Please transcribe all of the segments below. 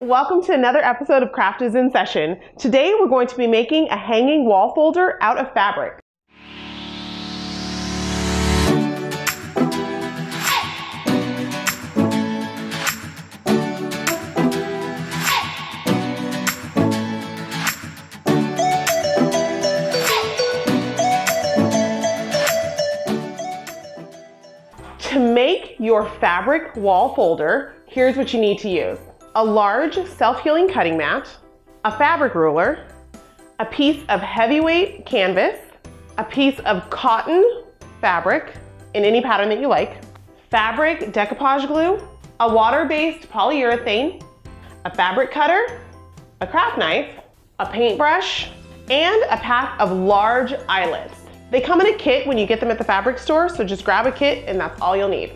Welcome to another episode of Craft is in Session. Today we're going to be making a hanging wall folder out of fabric. To make your fabric wall folder, here's what you need to use a large self-healing cutting mat, a fabric ruler, a piece of heavyweight canvas, a piece of cotton fabric in any pattern that you like, fabric decoupage glue, a water-based polyurethane, a fabric cutter, a craft knife, a paintbrush, and a pack of large eyelets. They come in a kit when you get them at the fabric store, so just grab a kit and that's all you'll need.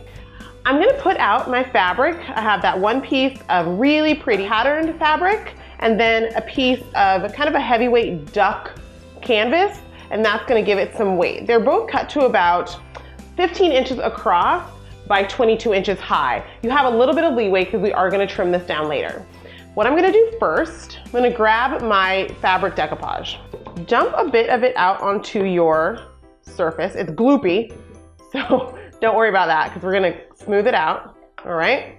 I'm gonna put out my fabric. I have that one piece of really pretty patterned fabric and then a piece of kind of a heavyweight duck canvas and that's gonna give it some weight. They're both cut to about 15 inches across by 22 inches high. You have a little bit of leeway because we are gonna trim this down later. What I'm gonna do first, I'm gonna grab my fabric decoupage. Dump a bit of it out onto your surface. It's gloopy, so don't worry about that because we're gonna smooth it out, all right?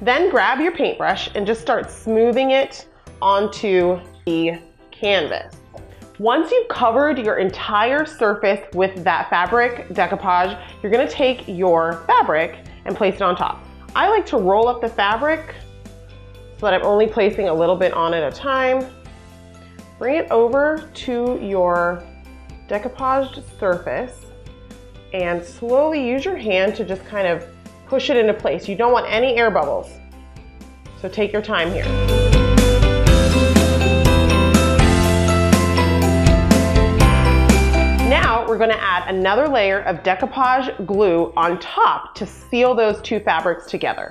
Then grab your paintbrush and just start smoothing it onto the canvas. Once you've covered your entire surface with that fabric decoupage, you're gonna take your fabric and place it on top. I like to roll up the fabric so that I'm only placing a little bit on at a time. Bring it over to your decoupaged surface and slowly use your hand to just kind of push it into place. You don't want any air bubbles. So take your time here. Now we're gonna add another layer of decoupage glue on top to seal those two fabrics together.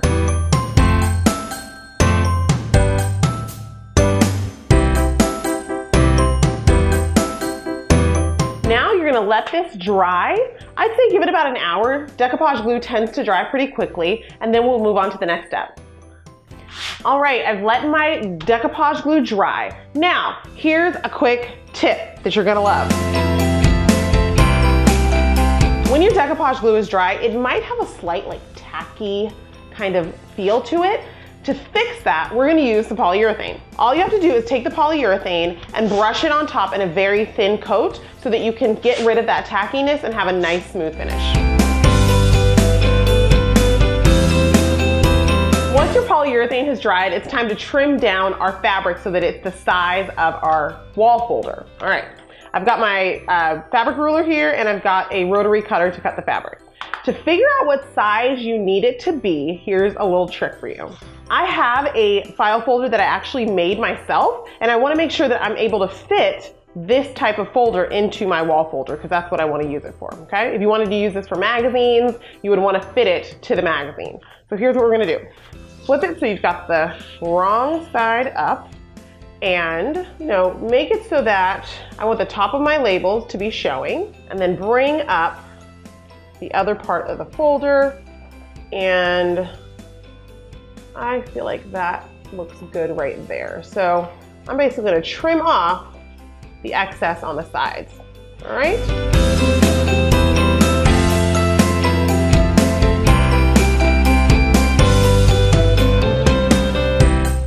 Let this dry. I'd say give it about an hour. Decoupage glue tends to dry pretty quickly, and then we'll move on to the next step. All right, I've let my decoupage glue dry. Now, here's a quick tip that you're gonna love. When your decoupage glue is dry, it might have a slight like tacky kind of feel to it. To fix that, we're gonna use the polyurethane. All you have to do is take the polyurethane and brush it on top in a very thin coat so that you can get rid of that tackiness and have a nice smooth finish. Once your polyurethane has dried, it's time to trim down our fabric so that it's the size of our wall folder. All right, I've got my uh, fabric ruler here and I've got a rotary cutter to cut the fabric. To figure out what size you need it to be, here's a little trick for you. I have a file folder that I actually made myself, and I wanna make sure that I'm able to fit this type of folder into my wall folder because that's what I want to use it for, okay? If you wanted to use this for magazines, you would want to fit it to the magazine. So here's what we're going to do. Flip it so you've got the wrong side up and, you know, make it so that I want the top of my labels to be showing and then bring up the other part of the folder and I feel like that looks good right there. So I'm basically gonna trim off the excess on the sides, all right?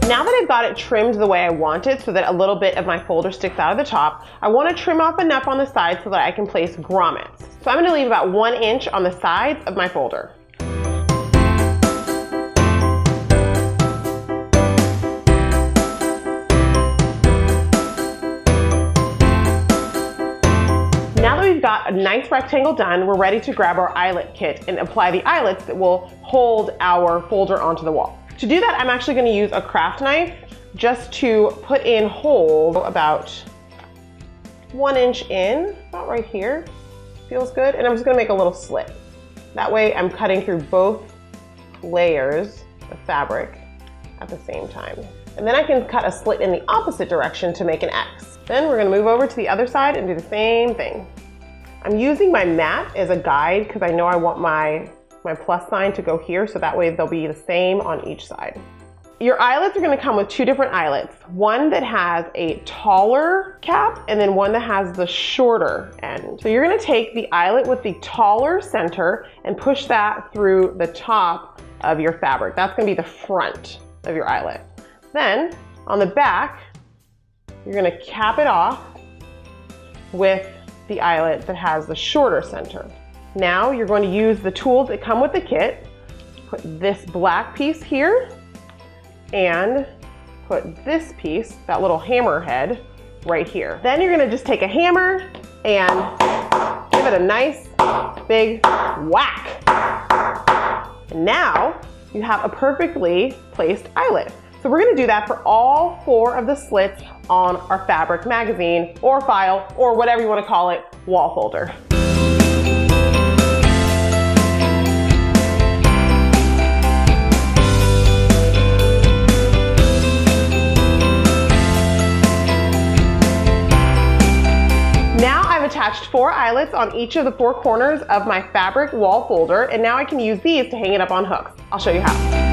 Now that I've got it trimmed the way I want it so that a little bit of my folder sticks out of the top, I wanna trim off enough on the sides so that I can place grommets. So I'm gonna leave about one inch on the sides of my folder. Got a nice rectangle done, we're ready to grab our eyelet kit and apply the eyelets that will hold our folder onto the wall. To do that, I'm actually gonna use a craft knife just to put in holes about one inch in, about right here. Feels good. And I'm just gonna make a little slit. That way I'm cutting through both layers of fabric at the same time. And then I can cut a slit in the opposite direction to make an X. Then we're gonna move over to the other side and do the same thing. I'm using my mat as a guide because I know I want my, my plus sign to go here so that way they'll be the same on each side. your eyelets are gonna come with two different eyelets. One that has a taller cap and then one that has the shorter end. So you're gonna take the eyelet with the taller center and push that through the top of your fabric. That's gonna be the front of your eyelet. Then on the back, you're gonna cap it off with the eyelet that has the shorter center. Now you're going to use the tools that come with the kit. Put this black piece here and put this piece, that little hammer head, right here. Then you're gonna just take a hammer and give it a nice big whack. And now you have a perfectly placed eyelet. So we're gonna do that for all four of the slits on our fabric magazine or file or whatever you wanna call it, wall folder. Now I've attached four eyelets on each of the four corners of my fabric wall folder, and now I can use these to hang it up on hooks. I'll show you how.